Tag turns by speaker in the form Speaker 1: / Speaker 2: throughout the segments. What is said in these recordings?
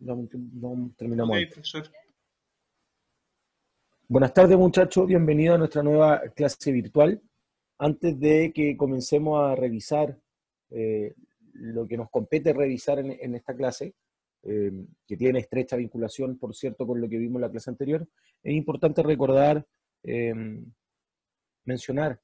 Speaker 1: no, no terminamos.
Speaker 2: Ok,
Speaker 1: antes.
Speaker 2: profesor.
Speaker 1: Buenas tardes muchachos, bienvenidos a nuestra nueva clase virtual. Antes de que comencemos a revisar eh, lo que nos compete revisar en, en esta clase, eh, que tiene estrecha vinculación, por cierto, con lo que vimos en la clase anterior, es importante recordar, eh, mencionar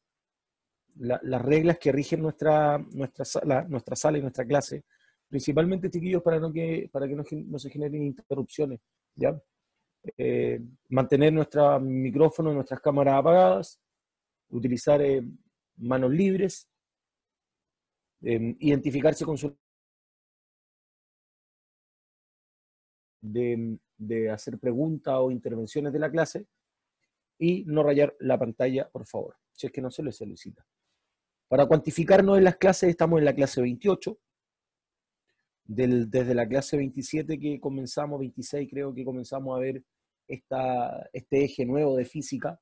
Speaker 1: la- las reglas que rigen nuestra, nuestra, sala, nuestra sala y nuestra clase, principalmente, chiquillos, para, no que, para que no, se generen interrupciones, ¿ya? Eh, mantener nuestro micrófono, nuestras cámaras apagadas, utilizar eh, manos libres, eh, identificarse con su de, de hacer preguntas o intervenciones de la clase y no rayar la pantalla, por favor, si es que no se les solicita. Para cuantificarnos en las clases, estamos en la clase 28, del- desde la clase 27 que comenzamos, 26 creo que comenzamos a ver esta, este eje nuevo de física,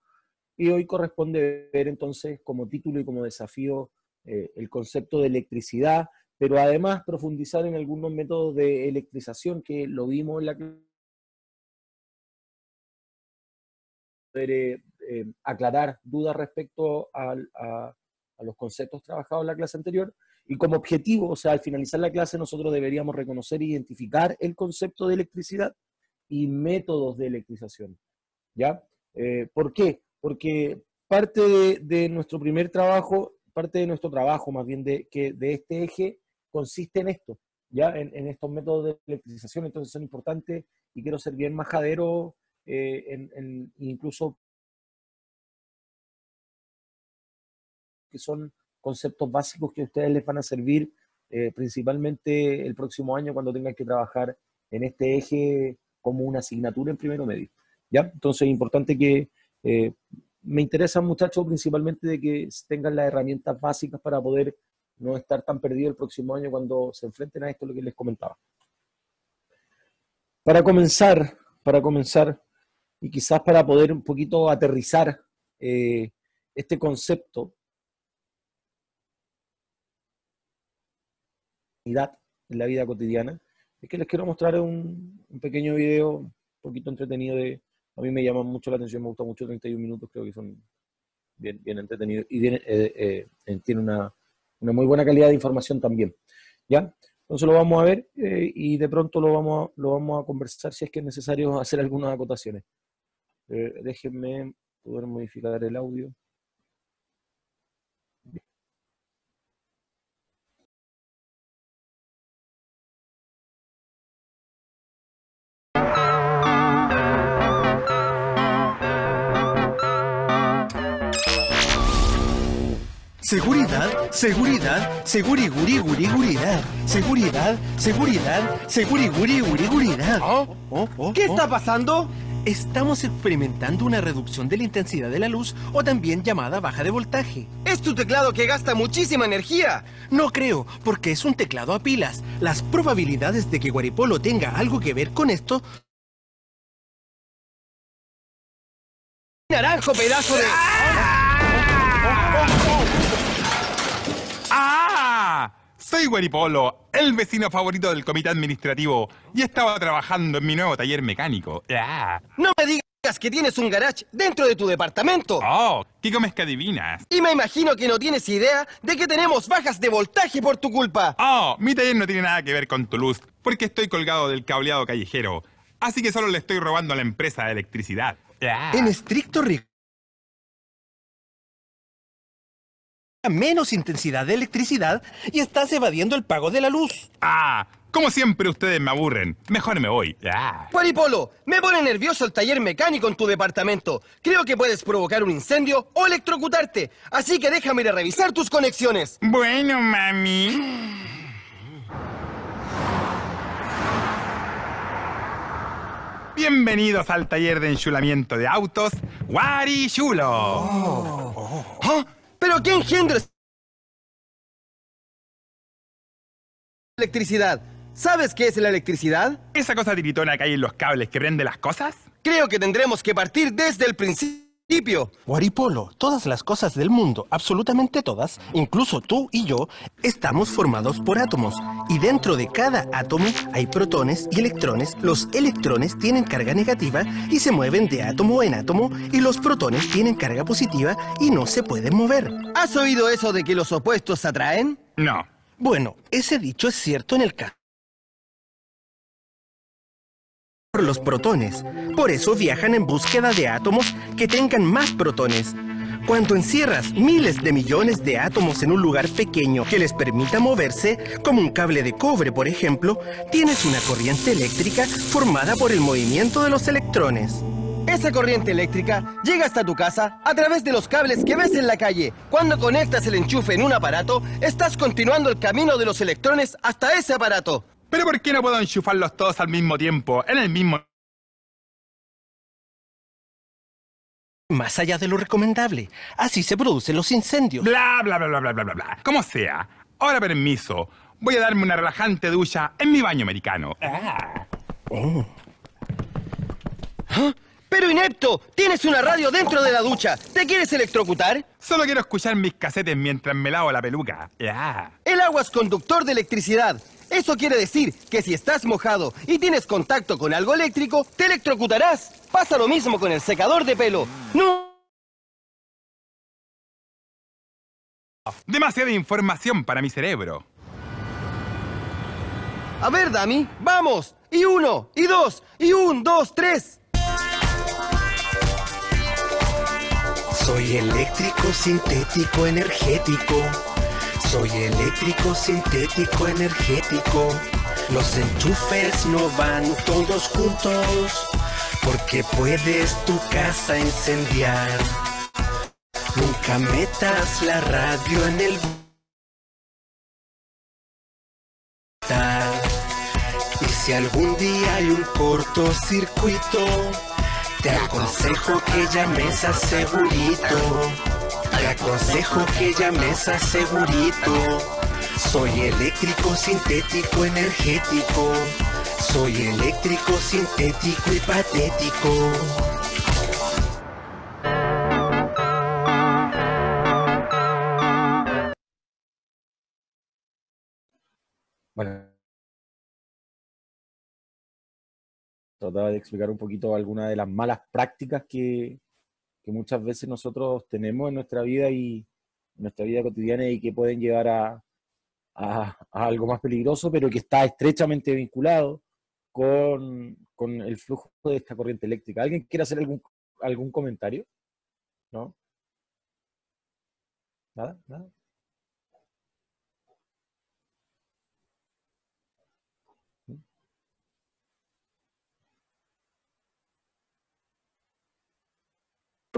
Speaker 1: y hoy corresponde ver entonces como título y como desafío eh, el concepto de electricidad, pero además profundizar en algunos métodos de electrización que lo vimos en la clase. Eh, eh, aclarar dudas respecto a, a los conceptos trabajados en la clase anterior. Y como objetivo, o sea, al finalizar la clase, nosotros deberíamos reconocer e identificar el concepto de electricidad y métodos de electrización. ¿Ya? Eh, ¿Por qué? Porque parte de, nuestro primer trabajo, parte de nuestro trabajo más bien de, que de este eje, consiste en esto, ¿ya? En, estos métodos de electrización, entonces son importantes y quiero ser bien majadero, eh, en- incluso que son conceptos básicos que ustedes les van a servir eh, principalmente el próximo año cuando tengan que trabajar en este eje como una asignatura en primero medio. ¿ya? Entonces es importante que eh, me interesa, muchachos, principalmente de que tengan las herramientas básicas para poder no estar tan perdidos el próximo año cuando se enfrenten a esto, lo que les comentaba. Para comenzar, para comenzar, y quizás para poder un poquito aterrizar eh, este concepto, en la vida cotidiana, es que les quiero mostrar un, pequeño video un poquito entretenido de, a mí me llama mucho la atención, me gusta mucho 31 minutos, creo que son bien, bien entretenidos y bien, eh, eh, tiene una, una muy buena calidad de información también. ¿Ya? Entonces lo vamos a ver eh, y de pronto lo vamos, a, lo vamos a conversar si es que es necesario hacer algunas acotaciones. Eh, déjenme poder modificar el audio.
Speaker 3: Seguridad, seguridad, seguriguriguriguridad. Seguridad, seguridad, seguriguriguriguridad.
Speaker 4: ¿Oh?
Speaker 3: Oh, oh,
Speaker 4: ¿Qué
Speaker 3: oh.
Speaker 4: está pasando?
Speaker 3: Estamos experimentando una reducción de la intensidad de la luz o también llamada baja de voltaje.
Speaker 4: Es tu teclado que gasta muchísima energía.
Speaker 3: No creo, porque es un teclado a pilas. Las probabilidades de que Guaripolo tenga algo que ver con esto
Speaker 4: Naranjo, pedazo de...
Speaker 5: ¡Ah! Soy Guaripolo, el vecino favorito del comité administrativo, y estaba trabajando en mi nuevo taller mecánico. ¡Ah!
Speaker 4: No me digas que tienes un garage dentro de tu departamento.
Speaker 5: ¡Oh! ¿Qué comes que adivinas?
Speaker 4: Y me imagino que no tienes idea de que tenemos bajas de voltaje por tu culpa.
Speaker 5: ¡Oh! Mi taller no tiene nada que ver con tu luz, porque estoy colgado del cableado callejero. Así que solo le estoy robando a la empresa de electricidad. ¡Ah!
Speaker 3: en estricto rigor. Menos intensidad de electricidad y estás evadiendo el pago de la luz.
Speaker 5: ¡Ah! Como siempre ustedes me aburren. Mejor me voy. ¡Ah!
Speaker 4: Guaripolo, me pone nervioso el taller mecánico en tu departamento. Creo que puedes provocar un incendio o electrocutarte. Así que déjame ir a revisar tus conexiones.
Speaker 5: Bueno, mami. Bienvenidos al taller de enchulamiento de autos, Wari Chulo.
Speaker 4: ¿Ah? ¿Pero qué engendro es electricidad? ¿Sabes qué es la electricidad?
Speaker 5: ¿Esa cosa tiritona que hay en los cables que prende las cosas?
Speaker 4: Creo que tendremos que partir desde el principio. Principio.
Speaker 3: Guaripolo, todas las cosas del mundo, absolutamente todas, incluso tú y yo, estamos formados por átomos. Y dentro de cada átomo hay protones y electrones. Los electrones tienen carga negativa y se mueven de átomo en átomo y los protones tienen carga positiva y no se pueden mover.
Speaker 4: ¿Has oído eso de que los opuestos se atraen?
Speaker 5: No.
Speaker 3: Bueno, ese dicho es cierto en el caso los protones. Por eso viajan en búsqueda de átomos que tengan más protones. Cuando encierras miles de millones de átomos en un lugar pequeño que les permita moverse, como un cable de cobre por ejemplo, tienes una corriente eléctrica formada por el movimiento de los electrones.
Speaker 4: Esa corriente eléctrica llega hasta tu casa a través de los cables que ves en la calle. Cuando conectas el enchufe en un aparato, estás continuando el camino de los electrones hasta ese aparato.
Speaker 5: ¿Pero por qué no puedo enchufarlos todos al mismo tiempo, en el mismo...
Speaker 3: Más allá de lo recomendable. Así se producen los incendios.
Speaker 5: Bla, bla, bla, bla, bla, bla, bla. Como sea. Ahora permiso. Voy a darme una relajante ducha en mi baño americano. Ah.
Speaker 3: Oh.
Speaker 4: ¿Ah? Pero inepto, tienes una radio dentro de la ducha. ¿Te quieres electrocutar?
Speaker 5: Solo quiero escuchar mis casetes mientras me lavo la peluca. Ah.
Speaker 4: El agua es conductor de electricidad. Eso quiere decir que si estás mojado y tienes contacto con algo eléctrico, te electrocutarás. Pasa lo mismo con el secador de pelo. No.
Speaker 5: Demasiada información para mi cerebro.
Speaker 4: A ver, Dami, vamos. Y uno, y dos, y un, dos, tres.
Speaker 3: Soy eléctrico, sintético, energético. Soy eléctrico, sintético, energético. Los enchufes no van todos juntos, porque puedes tu casa incendiar. Nunca metas la radio en el... Y si algún día hay un cortocircuito, te aconsejo que llames a Segurito. Aconsejo que llames a Segurito. Soy eléctrico, sintético, energético. Soy eléctrico, sintético y patético.
Speaker 1: Bueno. Trataba de explicar un poquito algunas de las malas prácticas que, que muchas veces nosotros tenemos en nuestra vida y en nuestra vida cotidiana y que pueden llevar a, algo más peligroso, pero que está estrechamente vinculado con, con el flujo de esta corriente eléctrica. ¿Alguien quiere hacer algún, algún comentario? ¿No? ¿Nada? ¿Nada?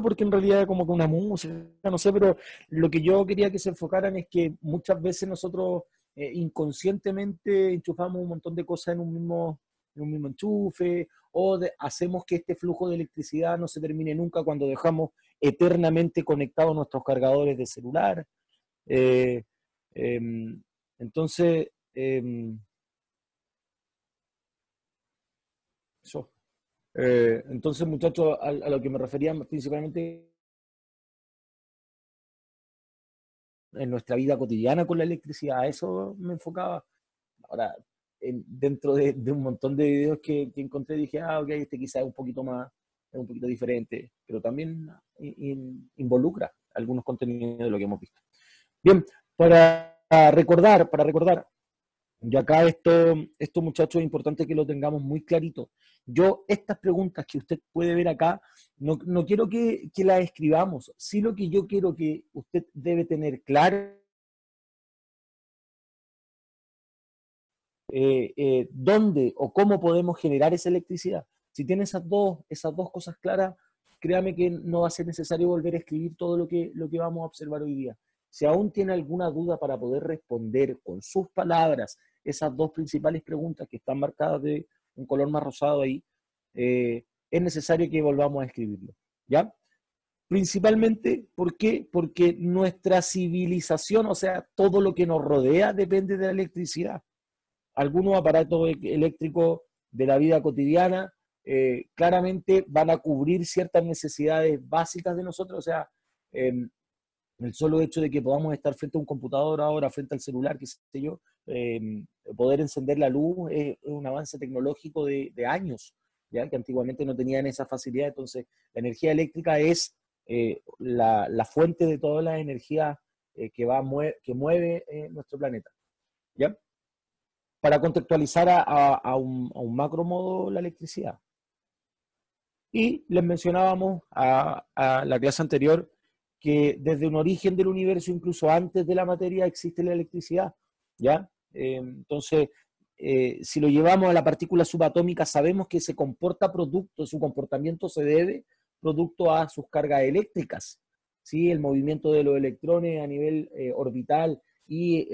Speaker 1: Porque en realidad como que una música, no sé, pero lo que yo quería que se enfocaran es que muchas veces nosotros eh, inconscientemente enchufamos un montón de cosas en un mismo, en un mismo enchufe, o hacemos que este flujo de electricidad no se termine nunca cuando dejamos eternamente conectados nuestros cargadores de celular. Eh, em, entonces, em, eso. Eh, entonces, muchachos, a, lo que me refería principalmente en nuestra vida cotidiana con la electricidad, eso me enfocaba. Ahora, en- dentro de, un montón de videos que, que encontré, dije, ah, ok, este quizás es un poquito más, es un poquito diferente, pero también in- in- involucra algunos contenidos de lo que hemos visto. Bien, para recordar, para recordar, y acá esto, esto muchachos es importante que lo tengamos muy clarito. Yo, estas preguntas que usted puede ver acá, no, no quiero que, que las escribamos, sí lo que yo quiero que usted debe tener claro eh, eh, dónde o cómo podemos generar esa electricidad. Si tiene esas dos, esas dos cosas claras, créame que no va a ser necesario volver a escribir todo lo que, lo que vamos a observar hoy día. Si aún tiene alguna duda para poder responder con sus palabras esas dos principales preguntas que están marcadas de un color más rosado ahí, eh, es necesario que volvamos a escribirlo. ¿Ya? Principalmente, ¿por qué? Porque nuestra civilización, o sea, todo lo que nos rodea depende de la electricidad. Algunos aparatos e- eléctricos de la vida cotidiana eh, claramente van a cubrir ciertas necesidades básicas de nosotros, o sea, em, el solo hecho de que podamos estar frente a un computador ahora, frente al celular, qué sé yo, em, poder encender la luz es, un avance tecnológico de, años, ¿ya? que antiguamente no tenían esa facilidad. Entonces, la energía eléctrica es eh, la, fuente de toda la energía eh, que, va, que mueve nuestro planeta. ¿ya? Para contextualizar a, un, a un macro modo la electricidad. Y les mencionábamos a, la clase anterior que desde un origen del universo, incluso antes de la materia, existe la electricidad. ¿ya? Eh, entonces, eh, si lo llevamos a la partícula subatómica, sabemos que se comporta producto, su comportamiento se debe producto a sus cargas eléctricas. ¿sí? El movimiento de los electrones a nivel eh, orbital y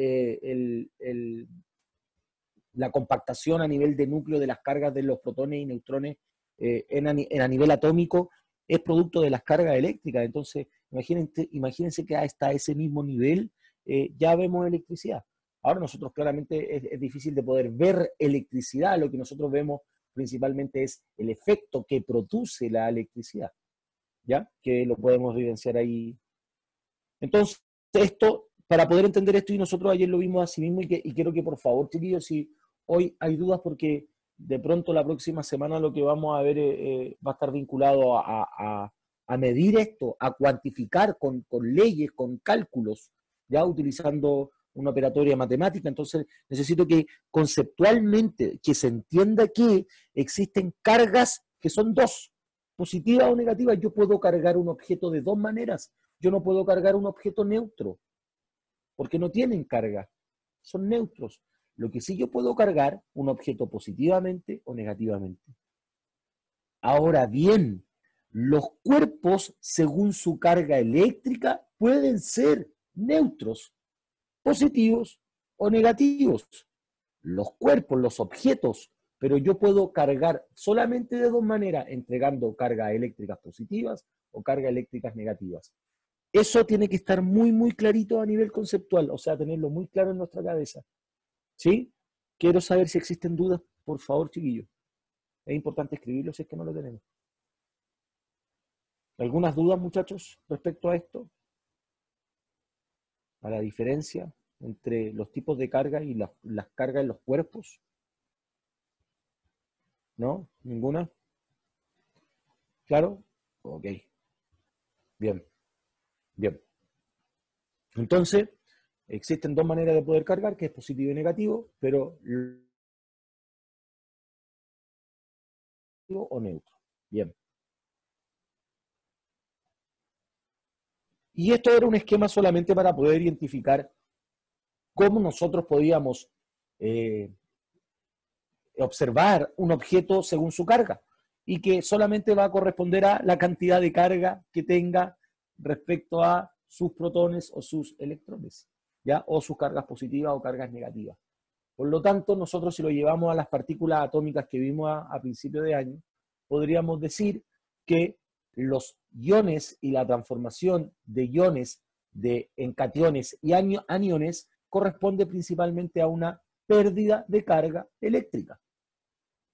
Speaker 1: la compactación a nivel de núcleo de las cargas de los protones y neutrones en, a, nivel atómico es producto de las cargas eléctricas. Entonces, imagínense, imagínense que hasta ese mismo nivel eh, ya vemos electricidad. Ahora nosotros claramente es, difícil de poder ver electricidad, lo que nosotros vemos principalmente es el efecto que produce la electricidad, ¿ya? Que lo podemos evidenciar ahí. Entonces, esto, para poder entender esto, y nosotros ayer lo vimos así mismo, y, quiero que por favor, chiquillos, si hoy hay dudas, porque de pronto la próxima semana lo que vamos a ver eh, eh, va a estar vinculado a, medir esto, a cuantificar con, leyes, con cálculos, ya utilizando una operatoria matemática. Entonces necesito que conceptualmente, que se entienda que existen cargas que son dos, positivas o negativas. Yo puedo cargar un objeto de dos maneras. Yo no puedo cargar un objeto neutro, porque no tienen carga, son neutros. Lo que sí yo puedo cargar un objeto positivamente o negativamente. Ahora bien, los cuerpos, según su carga eléctrica, pueden ser neutros, positivos o negativos. Los cuerpos, los objetos, pero yo puedo cargar solamente de dos maneras, entregando cargas eléctricas positivas o cargas eléctricas negativas. Eso tiene que estar muy, muy clarito a nivel conceptual, o sea, tenerlo muy claro en nuestra cabeza. ¿Sí? Quiero saber si existen dudas, por favor, chiquillos. Es importante escribirlo si es que no lo tenemos. ¿Algunas dudas, muchachos, respecto a esto? A la diferencia entre los tipos de carga y las, cargas en los cuerpos. ¿No? ¿Ninguna? ¿Claro? Ok. Bien. Bien. Entonces, Existen dos maneras de poder cargar, que es positivo y negativo, pero o neutro. Bien. Y esto era un esquema solamente para poder identificar cómo nosotros podíamos eh, observar un objeto según su carga y que solamente va a corresponder a la cantidad de carga que tenga respecto a sus protones o sus electrones. ¿Ya? o sus cargas positivas o cargas negativas. Por lo tanto, nosotros si lo llevamos a las partículas atómicas que vimos a, principio de año, podríamos decir que los iones y la transformación de iones de, en cationes y aniones corresponde principalmente a una pérdida de carga eléctrica.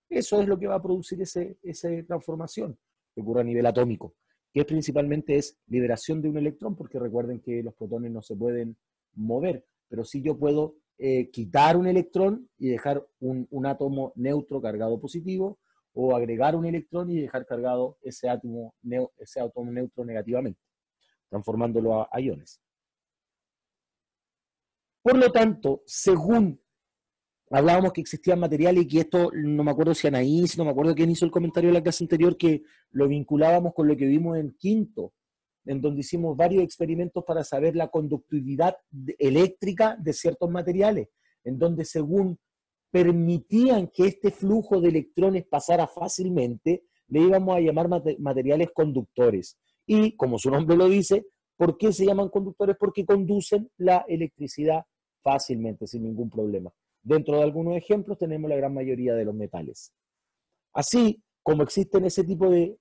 Speaker 1: Eso es lo que va a producir ese, esa transformación que ocurre a nivel atómico, que principalmente es liberación de un electrón, porque recuerden que los protones no se pueden mover, pero sí yo puedo eh, quitar un electrón y dejar un, átomo neutro cargado positivo, o agregar un electrón y dejar cargado ese átomo, ese átomo neutro negativamente, transformándolo a, iones. Por lo tanto, según hablábamos que existían materiales y que esto, no me acuerdo si Anaís, no me acuerdo quién hizo el comentario en la clase anterior, que lo vinculábamos con lo que vimos en quinto, en donde hicimos varios experimentos para saber la conductividad eléctrica de ciertos materiales, en donde según permitían que este flujo de electrones pasara fácilmente, le íbamos a llamar materiales conductores. Y como su nombre lo dice, ¿por qué se llaman conductores? Porque conducen la electricidad fácilmente, sin ningún problema. Dentro de algunos ejemplos tenemos la gran mayoría de los metales. Así como existen ese tipo de,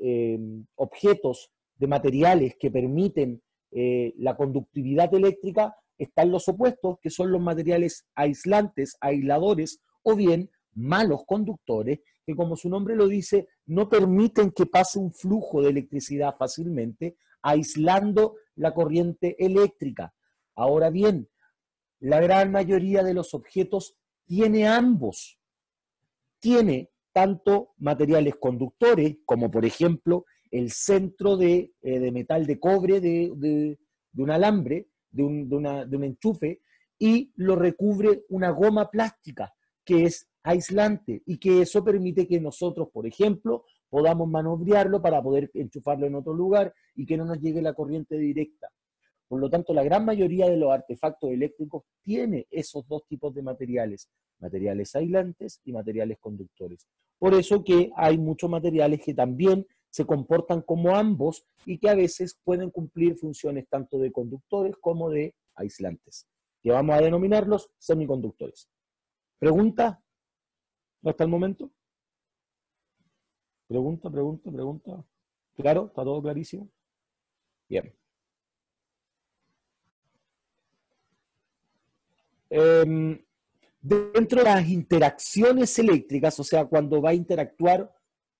Speaker 1: eh, objetos de materiales que permiten eh, la conductividad eléctrica, están los opuestos, que son los materiales aislantes, aisladores o bien malos conductores, que como su nombre lo dice, no permiten que pase un flujo de electricidad fácilmente, aislando la corriente eléctrica. Ahora bien, la gran mayoría de los objetos tiene ambos. Tiene tanto materiales conductores, como por ejemplo el centro de, eh, metal de cobre de, un alambre, de un enchufe, y lo recubre una goma plástica que es aislante y que eso permite que nosotros, por ejemplo, podamos manobrearlo para poder enchufarlo en otro lugar y que no nos llegue la corriente directa. Por lo tanto, la gran mayoría de los artefactos eléctricos tiene esos dos tipos de materiales, materiales aislantes y materiales conductores. Por eso que hay muchos materiales que también se comportan como ambos y que a veces pueden cumplir funciones tanto de conductores como de aislantes, que vamos a denominarlos semiconductores. ¿Pregunta? ¿Hasta el momento? Pregunta, pregunta, pregunta. ¿Claro? ¿Está todo clarísimo? Bien. Em, dentro de las interacciones eléctricas, o sea, cuando va a interactuar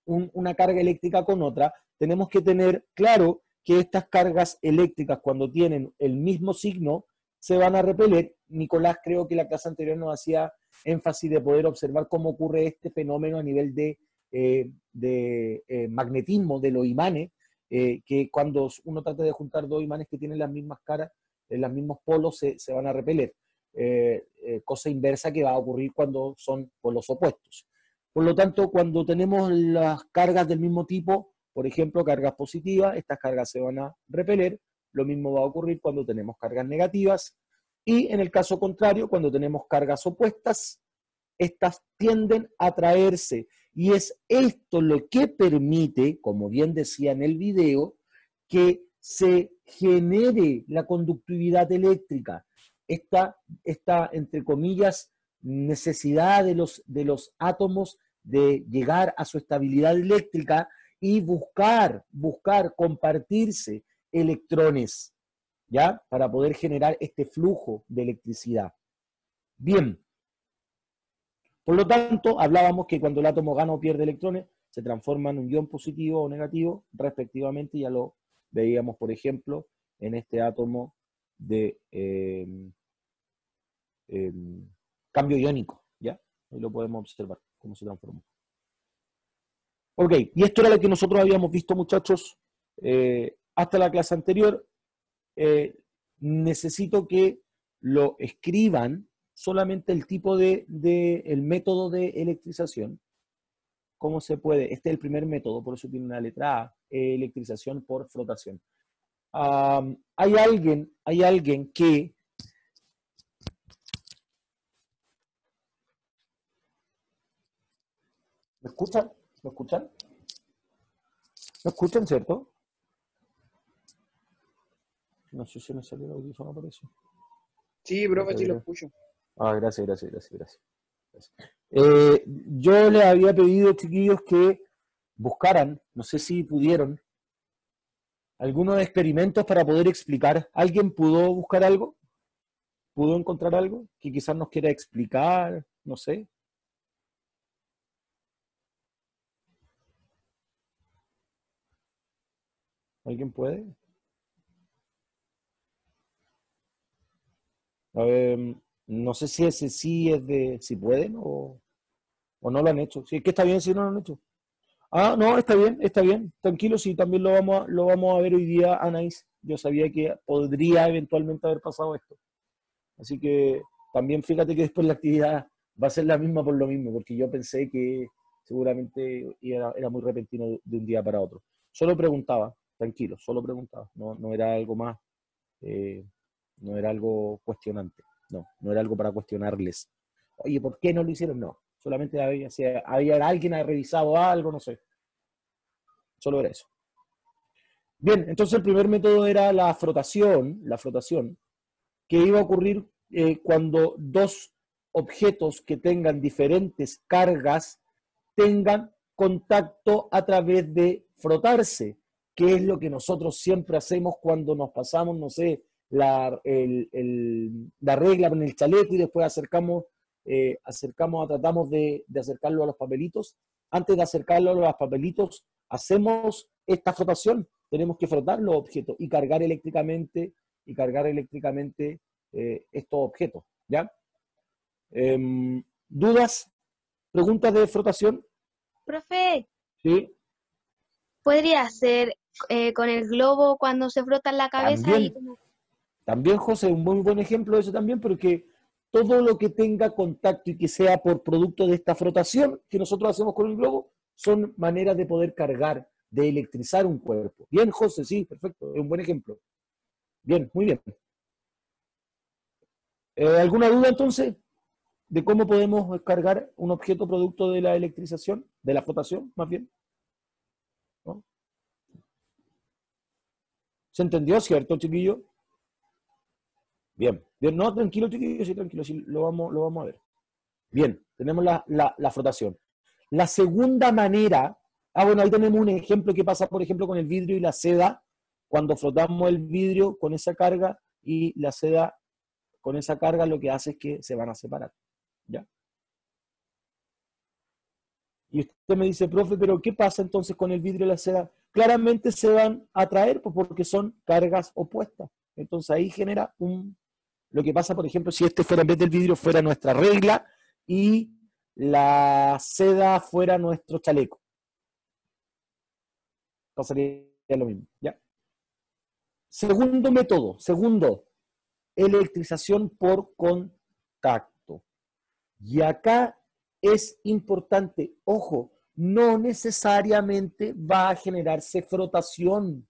Speaker 1: una carga eléctrica con otra, tenemos que tener claro que estas cargas eléctricas, cuando tienen el mismo signo, se van a repeler. Nicolás, creo que la clase anterior nos hacía énfasis de poder observar cómo ocurre este fenómeno a nivel de, eh, eh, magnetismo de los imanes, eh, que cuando uno trata de juntar dos imanes que tienen las mismas caras, en los mismos polos, se, se van a repeler. cosa inversa que va a ocurrir cuando son polos opuestos. Por lo tanto, cuando tenemos las cargas del mismo tipo, por ejemplo, cargas positivas, estas cargas se van a repeler. Lo mismo va a ocurrir cuando tenemos cargas negativas. Y en el caso contrario, cuando tenemos cargas opuestas, estas tienden a traerse. Y es esto lo que permite, como bien decía en el video, que se genere la conductividad eléctrica. Esta, esta entre comillas, necesidad de los, de los átomos de llegar a su estabilidad eléctrica y buscar, buscar compartirse electrones ¿ya? Para poder generar este flujo de electricidad. Bien. Por lo tanto, hablábamos que cuando el átomo gana o pierde electrones, se transforma en un ion positivo o negativo, respectivamente, ya lo veíamos, por ejemplo, en este átomo de em, em, cambio iónico, ¿ya? Ahí lo podemos observar, cómo se transforma. Ok, y esto era lo que nosotros habíamos visto, muchachos, eh, hasta la clase anterior. Eh, necesito que lo escriban solamente el tipo de, el método de electrización. ¿Cómo se puede? Este es el primer método, por eso tiene una letra A, electrización por frotación. hay alguien, hay alguien que ¿Me escuchan? ¿Me escuchan? ¿Me escuchan, cierto? No sé si me salió el audífono por eso.
Speaker 2: Sí, profe, sí lo escucho.
Speaker 1: Ah, gracias, gracias, gracias, gracias. Eh, yo les había pedido, chiquillos, que buscaran, no sé si pudieron, algunos experimentos para poder explicar. ¿Alguien pudo buscar algo? ¿Pudo encontrar algo que quizás nos quiera explicar? No sé. ¿Alguien puede? No sé si ese sí es de, si pueden o, no lo han hecho. Si es que está bien si no lo han hecho. Ah, no, está bien, está bien. Tranquilo, sí, también lo vamos a, lo vamos a ver hoy día, Anais. Yo sabía que podría eventualmente haber pasado esto. Así que también fíjate que después la actividad va a ser la misma por lo mismo, porque yo pensé que seguramente era, era muy repentino de un día para otro. Solo preguntaba, tranquilo, solo preguntaba, no, no era algo más. Eh, no era algo cuestionante, no, no era algo para cuestionarles. Oye, ¿por qué no lo hicieron? No, solamente había, si había alguien ha revisado algo, no sé. Solo era eso. Bien, entonces el primer método era la frotación, la frotación, que iba a ocurrir eh, cuando dos objetos que tengan diferentes cargas tengan contacto a través de frotarse, que es lo que nosotros siempre hacemos cuando nos pasamos, no sé, la, la regla con el chaleco y después acercamos, eh, acercamos tratamos de, acercarlo a los papelitos. antes de acercarlo a los papelitos, hacemos esta frotación. Tenemos que frotar los objetos y cargar eléctricamente, y cargar eléctricamente eh, estos objetos. ¿ya? Em, ¿Dudas? ¿Preguntas de frotación?
Speaker 6: Profe.
Speaker 1: Sí.
Speaker 6: ¿Podría ser eh, con el globo cuando se frota en la cabeza?
Speaker 1: También, también, José, un muy buen ejemplo de eso también, porque todo lo que tenga contacto y que sea por producto de esta frotación que nosotros hacemos con el globo, son maneras de poder cargar, de electrizar un cuerpo. Bien, José, sí, perfecto, es un buen ejemplo. Bien, muy bien. Eh, ¿Alguna duda entonces de cómo podemos cargar un objeto producto de la electrización, de la flotación, más bien? ¿Se entendió, cierto, chiquillo? Bien, bien, no, tranquilo, chiquillo, sí, tranquilo, sí, lo vamos, lo vamos a ver. Bien, tenemos la, la, la frotación. La segunda manera, ah, bueno, ahí tenemos un ejemplo que pasa, por ejemplo, con el vidrio y la seda, cuando frotamos el vidrio con esa carga y la seda con esa carga lo que hace es que se van a separar. ¿Ya? Y usted me dice, profe, pero ¿qué pasa entonces con el vidrio y la seda? Claramente se van a atraer pues, porque son cargas opuestas. Entonces ahí genera un... Lo que pasa, por ejemplo, si este fuera en vez del vidrio fuera nuestra regla y la seda fuera nuestro chaleco. Pasaría lo mismo. Segundo método, segundo, electrización por contacto. Y acá es importante, ojo, no necesariamente va a generarse frotación.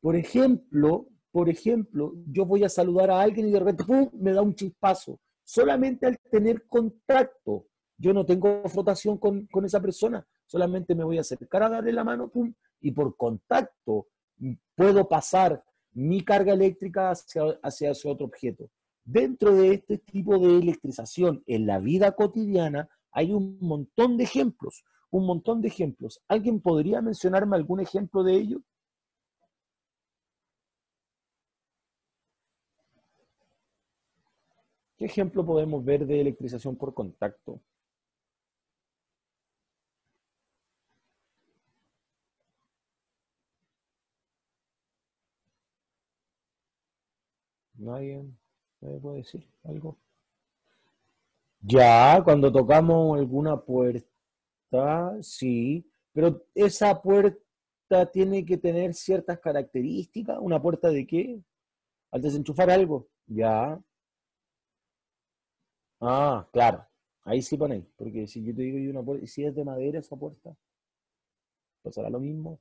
Speaker 1: Por ejemplo, por ejemplo, yo voy a saludar a alguien y de repente ¡pum! me da un chispazo. Solamente al tener contacto, yo no tengo frotación con, esa persona, solamente me voy a acercar a darle la mano ¡pum! y por contacto puedo pasar mi carga eléctrica hacia, hacia ese otro objeto. Dentro de este tipo de electrización en la vida cotidiana hay un montón de ejemplos, un montón de ejemplos. ¿Alguien podría mencionarme algún ejemplo de ello? ¿Qué ejemplo podemos ver de electrización por contacto? ¿Nadie me puede decir algo? Ya, cuando tocamos alguna puerta, sí, pero esa puerta tiene que tener ciertas características. ¿Una puerta de qué? Al desenchufar algo. Ya. Ah, claro. Ahí sí ponéis, porque si yo te digo una puerta, si es de madera esa puerta, pasará lo mismo.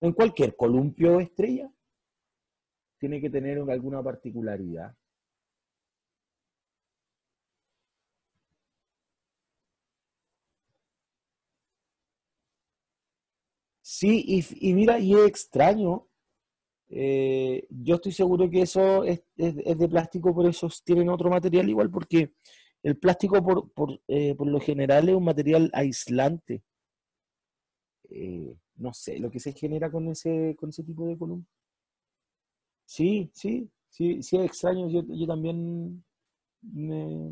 Speaker 1: En cualquier columpio o estrella, tiene que tener alguna particularidad. Sí, y, mira, y es extraño. Eh, yo estoy seguro que eso es, de plástico, por eso tienen otro material igual, porque el plástico por, por, eh, por lo general es un material aislante. Eh, no sé, lo que se genera con ese, con ese tipo de columna. Sí, sí, sí, sí es extraño. Yo, también me,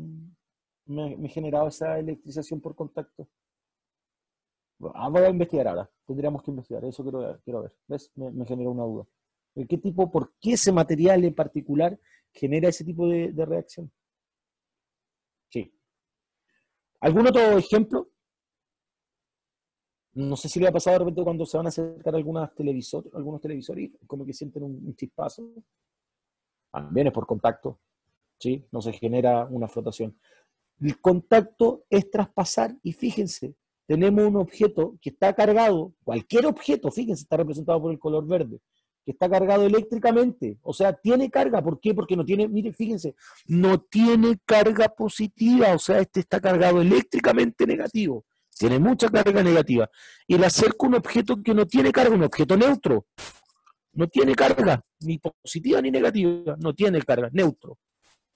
Speaker 1: me, he generado esa electrización por contacto. Ah, a investigar ahora. Tendríamos que investigar. Eso quiero ver. Quiero ver. ¿Ves? Me, me generó una duda. ¿Qué tipo, por qué ese material en particular genera ese tipo de, de reacción? Sí. ¿Algún otro ejemplo? No sé si le ha pasado de repente cuando se van a acercar algunas algunos televisores, como que sienten un, chispazo. También es por contacto, ¿sí? No se genera una flotación. El contacto es traspasar y fíjense, tenemos un objeto que está cargado, cualquier objeto, fíjense, está representado por el color verde, que está cargado eléctricamente, o sea, tiene carga, ¿por qué? Porque no tiene, miren, fíjense, no tiene carga positiva, o sea, este está cargado eléctricamente negativo tiene mucha carga negativa. Y le acerco un objeto que no tiene carga, un objeto neutro. No tiene carga, ni positiva ni negativa, no tiene carga, neutro.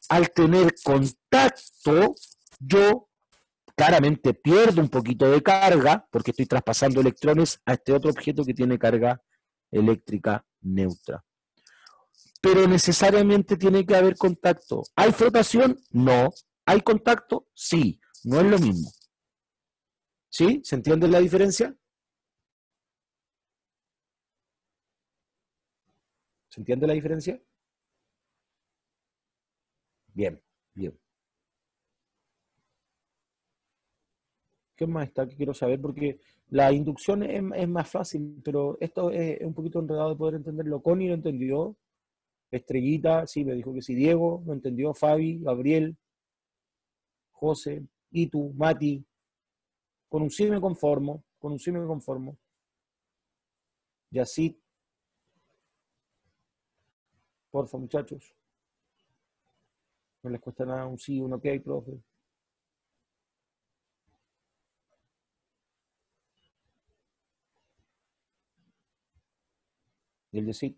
Speaker 1: Al tener contacto, yo claramente pierdo un poquito de carga porque estoy traspasando electrones a este otro objeto que tiene carga eléctrica neutra. Pero necesariamente tiene que haber contacto. ¿Hay flotación? No. ¿Hay contacto? Sí. No es lo mismo. ¿Sí? ¿Se entiende la diferencia? ¿Se entiende la diferencia? Bien, bien. ¿Qué más está que quiero saber? Porque la inducción es, más fácil, pero esto es, un poquito enredado de poder entenderlo. Connie lo entendió. Estrellita, sí, me dijo que sí. Diego lo entendió. Fabi, Gabriel, José, Itu, Mati. Con un sí me conformo. Con un sí me conformo. Yacit. Porfa, muchachos. No les cuesta nada un sí, un ok, profe. Y de sí.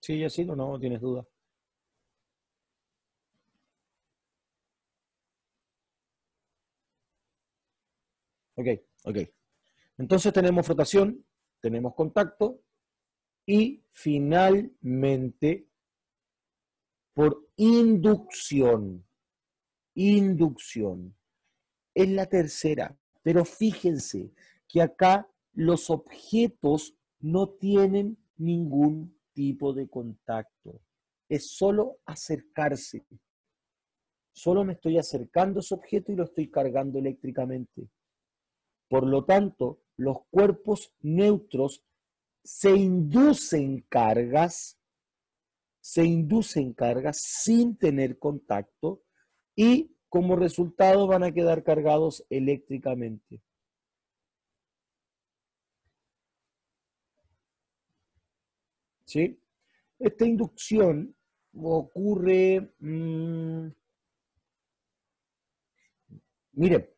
Speaker 1: Sí, ya sí o no, tienes duda. Ok, ok. Entonces tenemos frotación, tenemos contacto y finalmente por inducción. Inducción. Es la tercera, pero fíjense que acá los objetos no tienen ningún tipo de contacto. Es solo acercarse. Solo me estoy acercando a ese objeto y lo estoy cargando eléctricamente. Por lo tanto, los cuerpos neutros se inducen cargas, se inducen cargas sin tener contacto y como resultado van a quedar cargados eléctricamente. ¿Sí? Esta inducción ocurre, mmm, mire,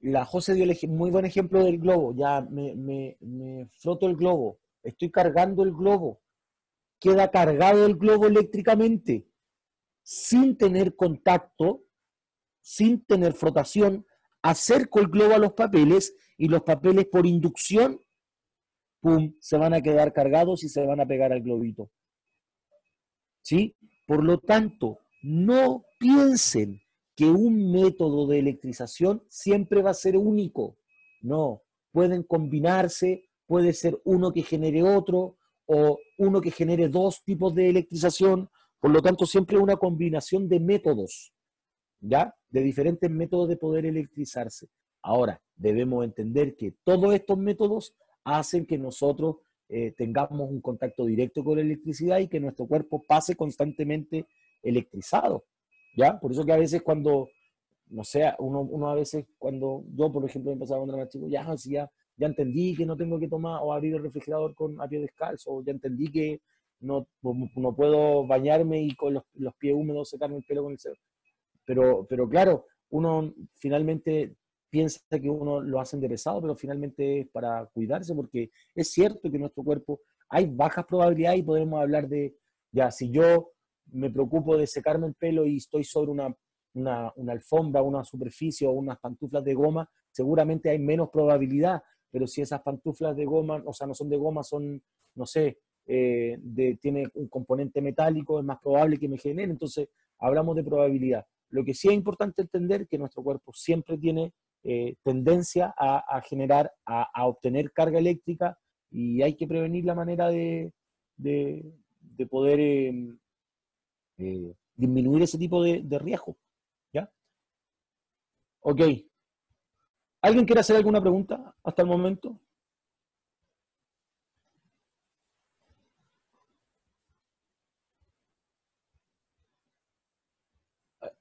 Speaker 1: la José dio el muy buen ejemplo del globo. Ya me, me, me froto el globo, estoy cargando el globo. Queda cargado el globo eléctricamente sin tener contacto, sin tener frotación. Acerco el globo a los papeles y los papeles por inducción, pum, se van a quedar cargados y se van a pegar al globito. ¿Sí? Por lo tanto, no piensen que un método de electrización siempre va a ser único. No, pueden combinarse, puede ser uno que genere otro o uno que genere dos tipos de electrización. Por lo tanto, siempre una combinación de métodos, ¿ya? De diferentes métodos de poder electrizarse. Ahora, debemos entender que todos estos métodos hacen que nosotros eh, tengamos un contacto directo con la electricidad y que nuestro cuerpo pase constantemente electrizado. ¿ya? Por eso que a veces cuando, no sé, uno, uno a veces cuando yo, por ejemplo, empezaba cuando era más chico, ya, ya, ya entendí que no tengo que tomar o abrir el refrigerador con a pie descalzo, o ya entendí que no, no puedo bañarme y con los, los pies húmedos secarme el pelo con el cero. Pero, pero claro, uno finalmente piensa que uno lo hace enderezado, pero finalmente es para cuidarse, porque es cierto que nuestro cuerpo hay bajas probabilidades y podemos hablar de, ya, si yo me preocupo de secarme el pelo y estoy sobre una, una, alfombra, una superficie o unas pantuflas de goma, seguramente hay menos probabilidad, pero si esas pantuflas de goma, o sea, no son de goma, son, no sé, eh, de, tiene un componente metálico, es más probable que me genere, entonces hablamos de probabilidad. Lo que sí es importante entender que nuestro cuerpo siempre tiene eh, tendencia a, generar, a, obtener carga eléctrica y hay que prevenir la manera de, de, poder em, eh, disminuir ese tipo de, riesgo. ¿Ya? Ok. ¿Alguien quiere hacer alguna pregunta hasta el momento?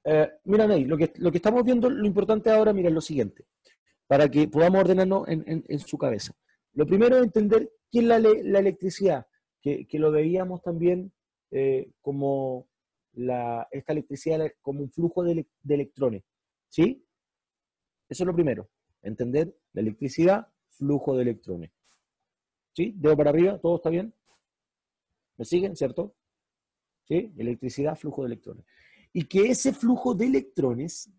Speaker 1: Eh, mira, Ney, lo que, lo que estamos viendo, lo importante ahora, mira, es lo siguiente, para que podamos ordenarnos en, su cabeza. Lo primero es entender qué es la, electricidad, que, lo veíamos también eh, como esta electricidad como un flujo de, electrones. ¿Sí? Eso es lo primero. Entender la electricidad, flujo de electrones. ¿Sí? Dedo para arriba, ¿todo está bien? ¿Me siguen, cierto? ¿Sí? Electricidad, flujo de electrones. Y que ese flujo de electrones,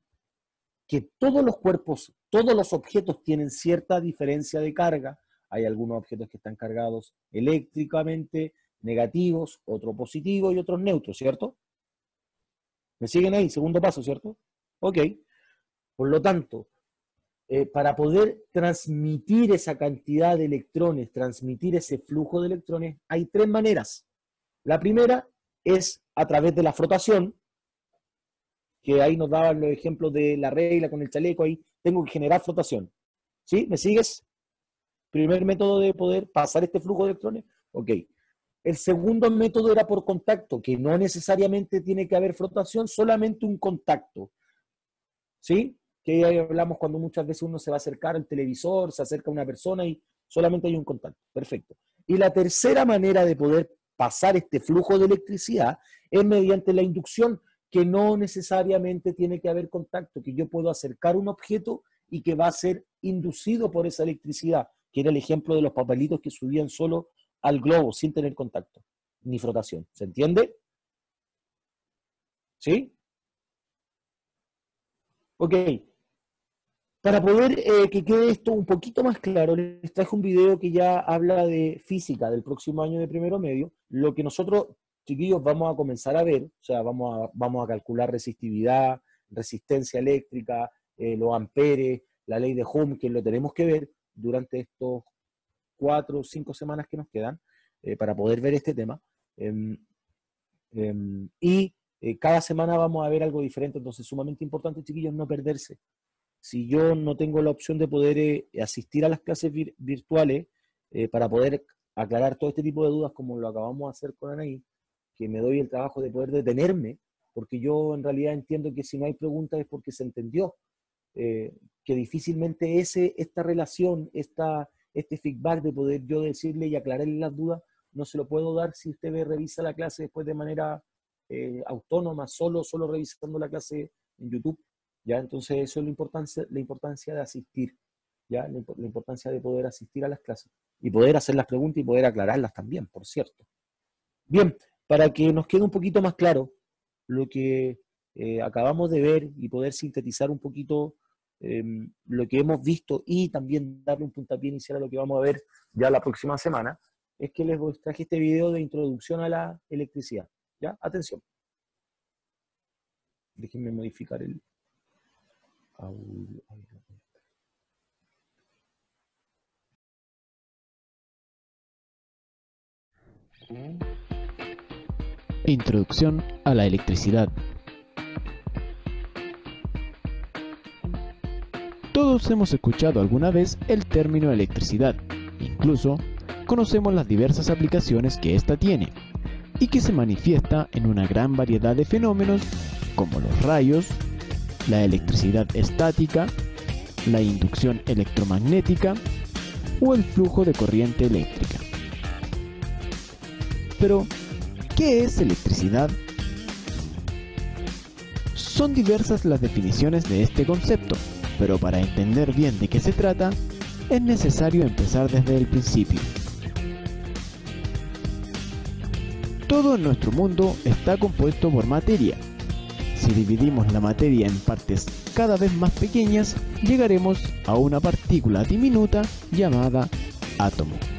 Speaker 1: que todos los cuerpos, todos los objetos tienen cierta diferencia de carga, hay algunos objetos que están cargados eléctricamente, negativos, otros positivos y otros neutros, ¿cierto? ¿Me siguen ahí? Segundo paso, ¿cierto? Ok. Por lo tanto, eh, para poder transmitir esa cantidad de electrones, transmitir ese flujo de electrones, hay tres maneras. La primera es a través de la frotación, que ahí nos daban los ejemplos de la regla con el chaleco, ahí tengo que generar flotación. ¿Sí? ¿Me sigues? Primer método de poder pasar este flujo de electrones. Ok. El segundo método era por contacto, que no necesariamente tiene que haber flotación, solamente un contacto. ¿Sí? Que ahí hablamos cuando muchas veces uno se va a acercar al televisor, se acerca a una persona y solamente hay un contacto. Perfecto. Y la tercera manera de poder pasar este flujo de electricidad es mediante la inducción, que no necesariamente tiene que haber contacto, que yo puedo acercar un objeto y que va a ser inducido por esa electricidad, que era el ejemplo de los papelitos que subían solo al globo sin tener contacto ni frotación. ¿Se entiende? ¿Sí? Ok. Para poder eh, que quede esto un poquito más claro, les traje un video que ya habla de física del próximo año de primero medio. Lo que nosotros, chiquillos, vamos a comenzar a ver, o sea, vamos a, vamos a calcular resistividad, resistencia eléctrica, eh, los amperes, la ley de Ohm, que lo tenemos que ver durante estos cuatro o cinco semanas que nos quedan eh, para poder ver este tema. Em, em, y eh, cada semana vamos a ver algo diferente, entonces sumamente importante, chiquillos, no perderse. Si yo no tengo la opción de poder asistir a las clases virtuales para poder aclarar todo este tipo de dudas como lo acabamos de hacer con Anaí, que me doy el trabajo de poder detenerme, porque yo en realidad entiendo que si no hay preguntas es porque se entendió, que difícilmente ese, esta relación, esta, este feedback de poder yo decirle y aclararle las dudas, no se lo puedo dar si usted revisa la clase después de manera eh, autónoma, solo, solo revisando la clase en YouTube. ¿ya? Entonces, eso es la importancia, la importancia de asistir, ¿ya? La, importancia de poder asistir a las clases y poder hacer las preguntas y poder aclararlas también, por cierto. Bien, para que nos quede un poquito más claro lo que eh, acabamos de ver y poder sintetizar un poquito Em, lo que hemos visto y también darle un puntapié inicial a lo que vamos a ver ya la próxima semana, es que les traje este video de introducción a la electricidad. ¿Ya? Atención. Déjenme modificar el
Speaker 7: Introducción a la electricidad. Todos hemos escuchado alguna vez el término electricidad, incluso conocemos las diversas aplicaciones que ésta tiene y que se manifiesta en una gran variedad de fenómenos como los rayos, la electricidad estática, la inducción electromagnética o el flujo de corriente eléctrica. Pero, ¿qué es electricidad? Son diversas las definiciones de este concepto, pero para entender bien de qué se trata, es necesario empezar desde el principio. Todo en nuestro mundo está compuesto por materia. Si dividimos la materia en partes cada vez más pequeñas, llegaremos a una partícula diminuta llamada átomo.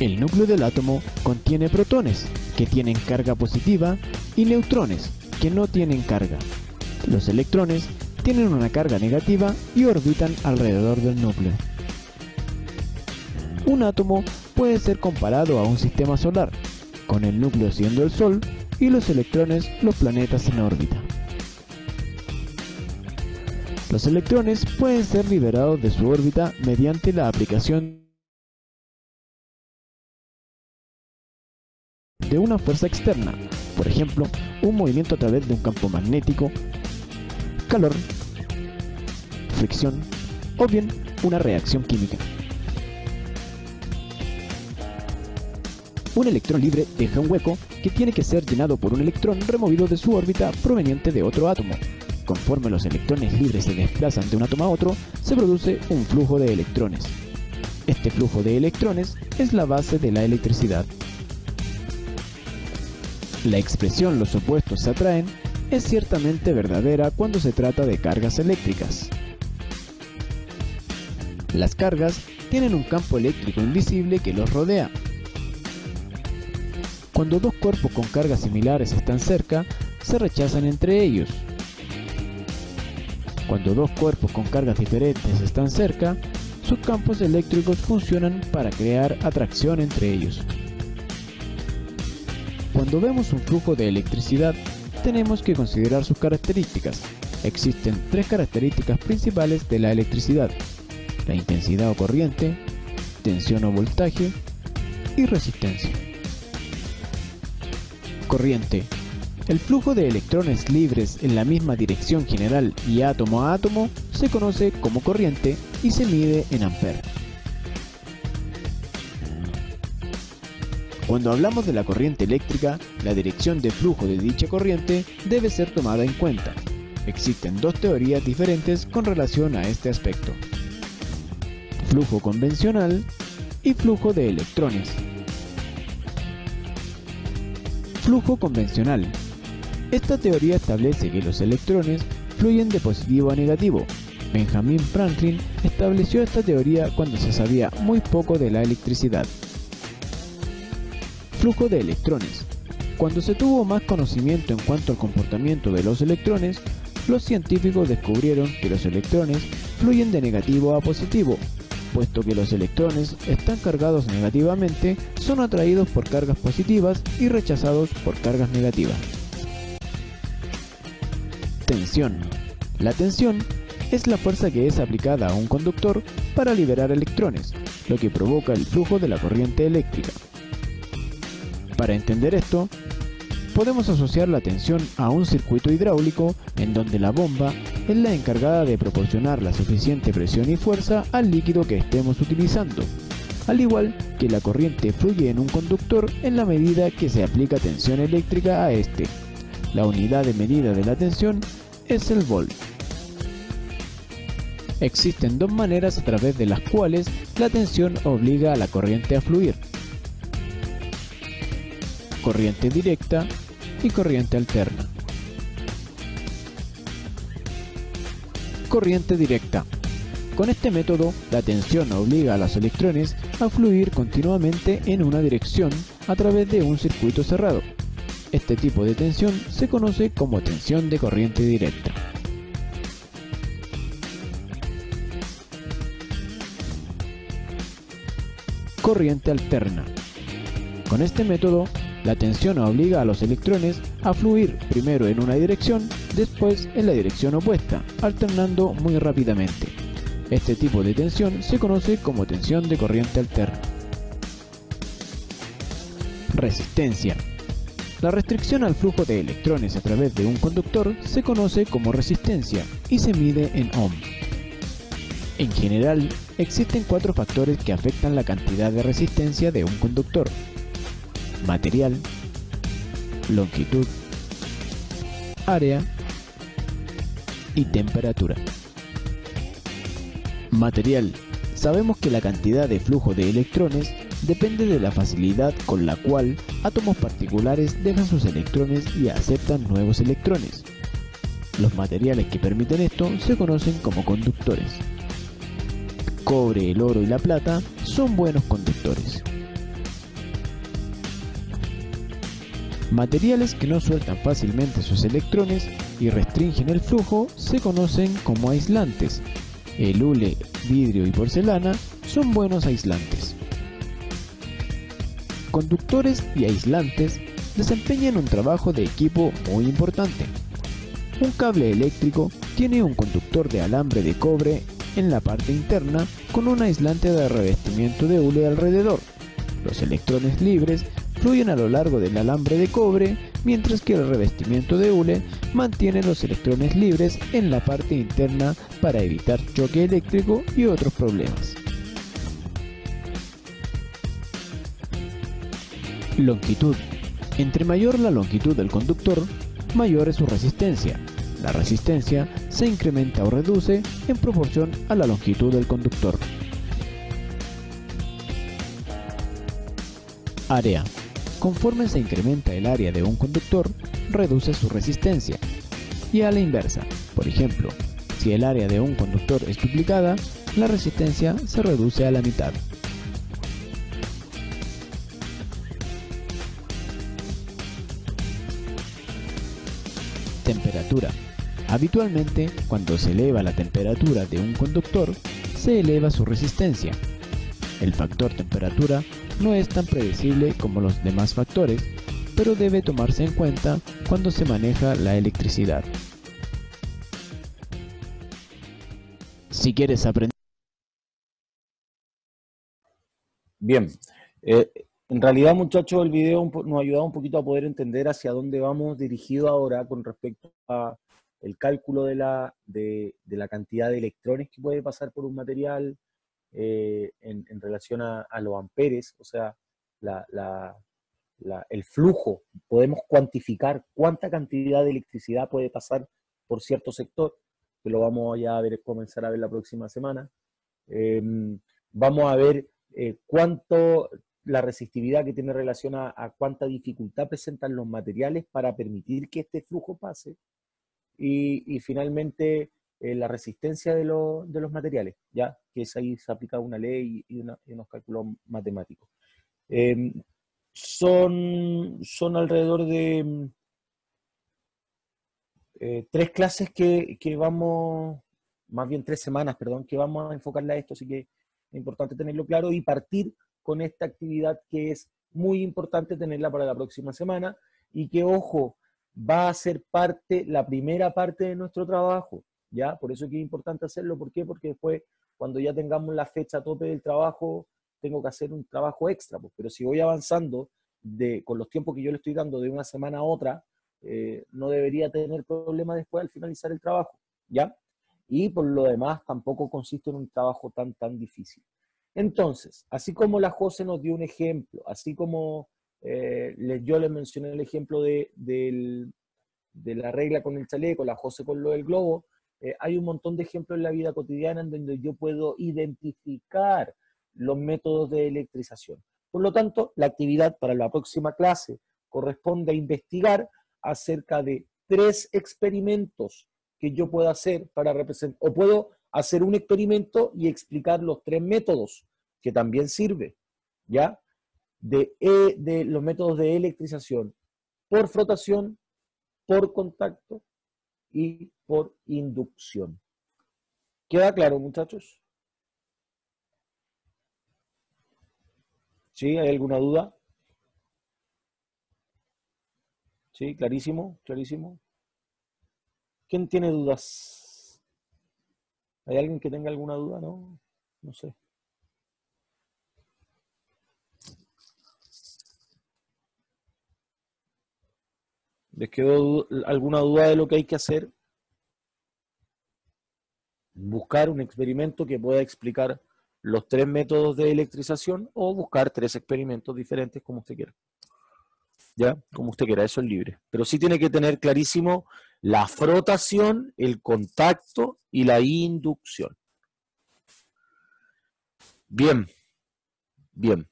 Speaker 7: El núcleo del átomo contiene protones, que tienen carga positiva, y neutrones, que no tienen carga. Los electrones tienen una carga negativa y orbitan alrededor del núcleo. Un átomo puede ser comparado a un sistema solar, con el núcleo siendo el Sol y los electrones los planetas en órbita. Los electrones pueden ser liberados de su órbita mediante la aplicación de una fuerza externa, por ejemplo, un movimiento a través de un campo magnético calor, fricción o bien una reacción química. Un electrón libre deja un hueco que tiene que ser llenado por un electrón removido de su órbita proveniente de otro átomo. Conforme los electrones libres se desplazan de un átomo a otro, se produce un flujo de electrones. Este flujo de electrones es la base de la electricidad. La expresión los opuestos se atraen es ciertamente verdadera cuando se trata de cargas eléctricas. Las cargas tienen un campo eléctrico invisible que los rodea. Cuando dos cuerpos con cargas similares están cerca, se rechazan entre ellos. Cuando dos cuerpos con cargas diferentes están cerca, sus campos eléctricos funcionan para crear atracción entre ellos. Cuando vemos un flujo de electricidad, tenemos que considerar sus características. Existen tres características principales de la electricidad. La intensidad o corriente, tensión o voltaje y resistencia. Corriente el flujo de electrones libres en la misma dirección general y átomo a átomo se conoce como corriente y se mide en amperes. Cuando hablamos de la corriente eléctrica, la dirección de flujo de dicha corriente debe ser tomada en cuenta. Existen dos teorías diferentes con relación a este aspecto. Flujo convencional y flujo de electrones. Flujo convencional esta teoría establece que los electrones fluyen de positivo a negativo. Benjamin Franklin estableció esta teoría cuando se sabía muy poco de la electricidad. Flujo de electrones. Cuando se tuvo más conocimiento en cuanto al comportamiento de los electrones, los científicos descubrieron que los electrones fluyen de negativo a positivo. Puesto que los electrones están cargados negativamente, son atraídos por cargas positivas y rechazados por cargas negativas. Tensión. La tensión es la fuerza que es aplicada a un conductor para liberar electrones, lo que provoca el flujo de la corriente eléctrica. Para entender esto, podemos asociar la tensión a un circuito hidráulico en donde la bomba es la encargada de proporcionar la suficiente presión y fuerza al líquido que estemos utilizando, al igual que la corriente fluye en un conductor en la medida que se aplica tensión eléctrica a este. La unidad de medida de la tensión es el volt. Existen dos maneras a través de las cuales la tensión obliga a la corriente a fluir. Corriente directa y corriente alterna. Corriente directa. Con este método, la tensión obliga a los electrones a fluir continuamente en una dirección a través de un circuito cerrado. Este tipo de tensión se conoce como tensión de corriente directa. Corriente alterna. Con este método, la tensión obliga a los electrones a fluir primero en una dirección, después en la dirección opuesta, alternando muy rápidamente. Este tipo de tensión se conoce como tensión de corriente alterna. Resistencia. La restricción al flujo de electrones a través de un conductor se conoce como resistencia y se mide en ohm. En general, existen cuatro factores que afectan la cantidad de resistencia de un conductor. Material, longitud, área y temperatura. Material. Sabemos que la cantidad de flujo de electrones depende de la facilidad con la cual átomos particulares dejan sus electrones y aceptan nuevos electrones. Los materiales que permiten esto se conocen como conductores. cobre, el oro y la plata son buenos conductores. Materiales que no sueltan fácilmente sus electrones y restringen el flujo se conocen como aislantes. El hule, vidrio y porcelana son buenos aislantes conductores y aislantes desempeñan un trabajo de equipo muy importante. Un cable eléctrico tiene un conductor de alambre de cobre en la parte interna con un aislante de revestimiento de hule alrededor. Los electrones libres fluyen a lo largo del alambre de cobre, mientras que el revestimiento de hule mantiene los electrones libres en la parte interna para evitar choque eléctrico y otros problemas. Longitud. Entre mayor la longitud del conductor, mayor es su resistencia. La resistencia se incrementa o reduce en proporción a la longitud del conductor. Área. Conforme se incrementa el área de un conductor, reduce su resistencia. Y a la inversa, por ejemplo, si el área de un conductor es duplicada, la resistencia se reduce a la mitad. Temperatura. Habitualmente, cuando se eleva la temperatura de un conductor, se eleva su resistencia. El factor temperatura no es tan predecible como los demás factores, pero debe tomarse en cuenta cuando se maneja la electricidad. Si quieres aprender...
Speaker 1: Bien, eh, en realidad muchachos el video nos ha ayudado un poquito a poder entender hacia dónde vamos dirigido ahora con respecto a el cálculo de la, de, la cantidad de electrones que puede pasar por un material eh, en, relación a, los amperes, o sea, el flujo, podemos cuantificar cuánta cantidad de electricidad puede pasar por cierto sector, que lo vamos ya a ver, comenzar a ver la próxima semana. Em, vamos a ver eh, cuánto la resistividad que tiene relación a, a, cuánta dificultad presentan los materiales para permitir que este flujo pase y, finalmente eh, la resistencia de, de, los materiales, ya que es ahí se aplica una ley y, unos cálculos matemáticos. Em, son, son alrededor de eh, tres clases que, que, vamos, más bien tres semanas, perdón, que vamos a enfocarle a esto, así que es importante tenerlo claro y partir con esta actividad que es muy importante tenerla para la próxima semana y que, ojo, va a ser parte, la primera parte de nuestro trabajo, ¿ya? Por eso es que es importante hacerlo, ¿por qué? Porque después, cuando ya tengamos la fecha tope del trabajo, tengo que hacer un trabajo extra, pues. pero si voy avanzando de, con los tiempos que yo le estoy dando de una semana a otra, eh, no debería tener problema después al finalizar el trabajo, ¿ya? Y por lo demás, tampoco consiste en un trabajo tan, tan difícil. Entonces, así como la José nos dio un ejemplo, así como eh, yo les mencioné el ejemplo de, la regla con el chaleco, la José con lo del globo. Eh, hay un montón de ejemplos en la vida cotidiana en donde yo puedo identificar los métodos de electrización. Por lo tanto, la actividad para la próxima clase corresponde a investigar acerca de tres experimentos que yo puedo hacer para representar, o puedo hacer un experimento y explicar los tres métodos, que también sirve, ¿ya? de, e, de los métodos de electrización por frotación, por contacto y por inducción. ¿Queda claro, muchachos? ¿Sí? ¿Hay alguna duda? ¿Sí? ¿Clarísimo? ¿Clarísimo? ¿Quién tiene dudas? ¿Hay alguien que tenga alguna duda? No, no sé. ¿Les quedó alguna duda de lo que hay que hacer? Buscar un experimento que pueda explicar los tres métodos de electrización o buscar tres experimentos diferentes como usted quiera. ¿Ya? Como usted quiera, eso es libre. Pero sí tiene que tener clarísimo la frotación, el contacto y la inducción. Bien, bien.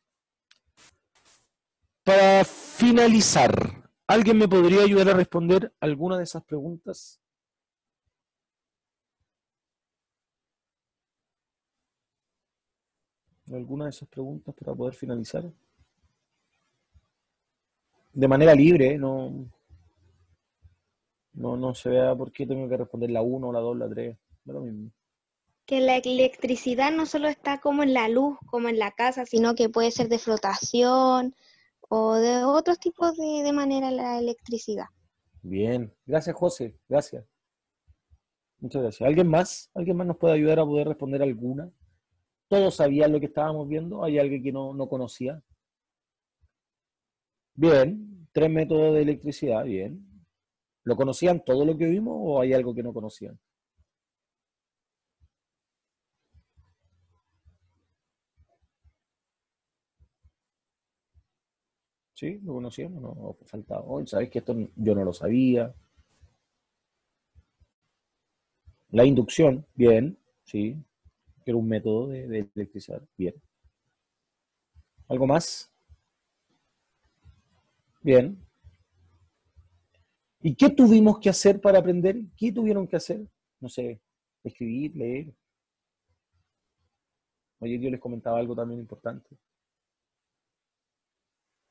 Speaker 1: Para finalizar, ¿Alguien me podría ayudar a responder alguna de esas preguntas? ¿Alguna de esas preguntas para poder finalizar? De manera libre, no, no, no se vea por qué tengo que responder la 1, la 2, la 3, lo mismo.
Speaker 6: Que la electricidad no solo está como en la luz, como en la casa, sino que puede ser de flotación, o de otros tipos de, manera la electricidad.
Speaker 1: Bien, gracias José, gracias. Muchas gracias. ¿Alguien más? ¿Alguien más nos puede ayudar a poder responder alguna? ¿Todos sabían lo que estábamos viendo? ¿Hay alguien que no, no conocía? Bien, tres métodos de electricidad, bien. ¿Lo conocían todo lo que vimos o hay algo que no conocían? ¿Sí? ¿Lo conocíamos? No, faltaba. hoy ¿sabes que esto yo no lo sabía? La inducción, bien, sí, que era un método de, de electrizar, bien. ¿Algo más? Bien. ¿Y qué tuvimos que hacer para aprender? ¿Qué tuvieron que hacer? No sé, escribir, leer. Ayer yo les comentaba algo también importante.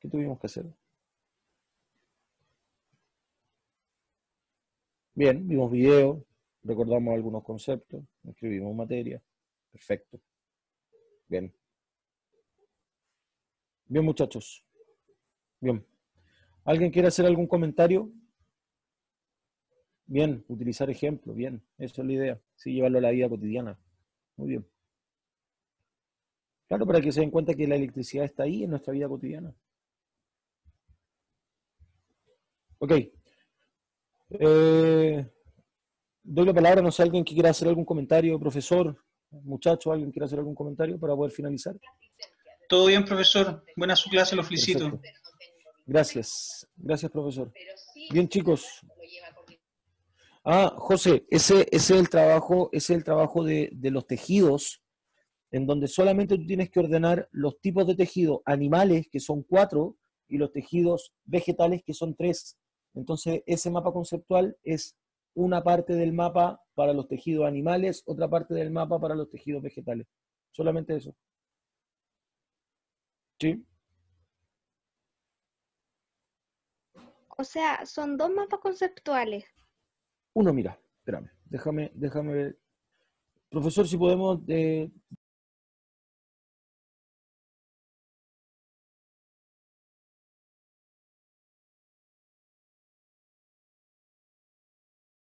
Speaker 1: ¿Qué tuvimos que hacer? Bien, vimos video, recordamos algunos conceptos, escribimos materia. Perfecto. Bien. Bien, muchachos. Bien. ¿Alguien quiere hacer algún comentario? Bien, utilizar ejemplos, bien, eso es la idea. Sí, llevarlo a la vida cotidiana. Muy bien. Claro, para que se den cuenta que la electricidad está ahí en nuestra vida cotidiana. Ok. Eh, doy la palabra, no sé, alguien que quiera hacer algún comentario, profesor, muchacho, alguien quiera hacer algún comentario para poder finalizar.
Speaker 8: Todo bien, profesor. Buena su clase, lo felicito.
Speaker 1: Perfecto. Gracias, gracias, profesor. Bien, chicos. Ah, José, ese, ese es el trabajo, ese es el trabajo de, de los tejidos, en donde solamente tú tienes que ordenar los tipos de tejido animales, que son cuatro, y los tejidos vegetales, que son tres. Entonces, ese mapa conceptual es una parte del mapa para los tejidos animales, otra parte del mapa para los tejidos vegetales. Solamente eso. ¿Sí?
Speaker 6: O sea, son dos mapas conceptuales.
Speaker 1: Uno, mira, espérame, déjame, déjame ver. Profesor, si podemos, eh,